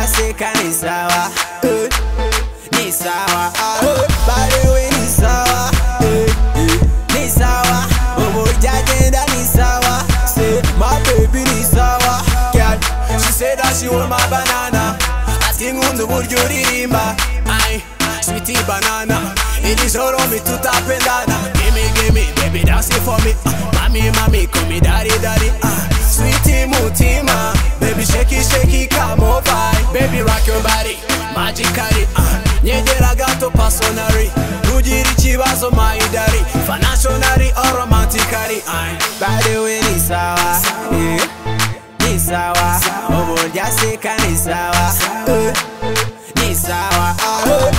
Nikaseka ni sawa eh, ni sawa eh, bariwe ni sawa eh, eh, ni sawa ah, eh, bobo eh, eh, ijagenda ni sawa say my baby ni sawa girl she said that she want my banana asking undi uburyo uririmba ay sweetie banana iri joro mitutapendana gimme gimme baby dance it for me uh, mommy, mami call me daddy daddy uh, magically uh, nyegera gato personally. Ntugire ikibazo my daddy financially or romantically. Ay By the way ni sawa eh, Ni sawa. Uburyo aseka ni sawa eh, Ni sawa ah, eh,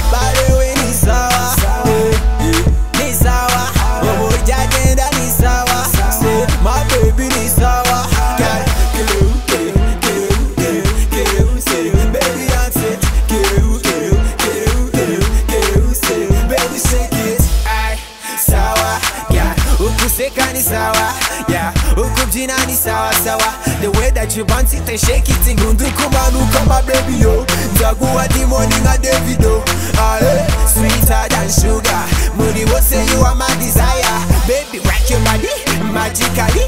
sawa yeah. Ukubyina ni sawa sawa. The way that you bounce it and shake it nkunda ukumanuka my baby yo. Nzaguha dimoni nka davido oh. aye sweeter than sugar. Muri bose you are my desire? Baby rock your body magically.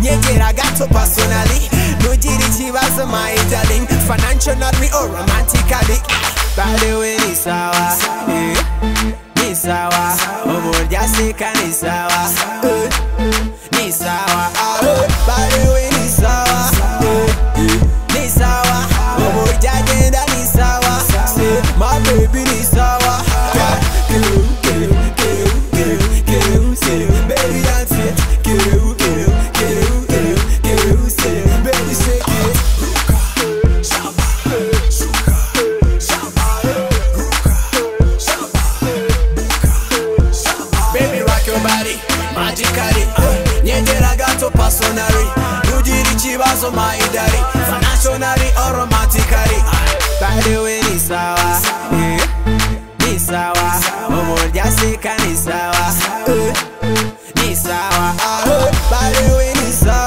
Nyegera gato personally. Ntugire ikibazo my darling. Financially or romantically. The way ni sawa yeah ni sawa. Uburyo aseka ni sawa personally ikibazo my daddy financially ay By the way ni sawa. Eh, Ni sawa. Uburyo aseka ni sawa. Eh, Ni sawa. By the way ni sawa